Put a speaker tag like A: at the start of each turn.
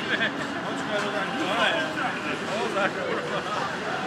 A: than mine. Oh, Oğuz akıllı.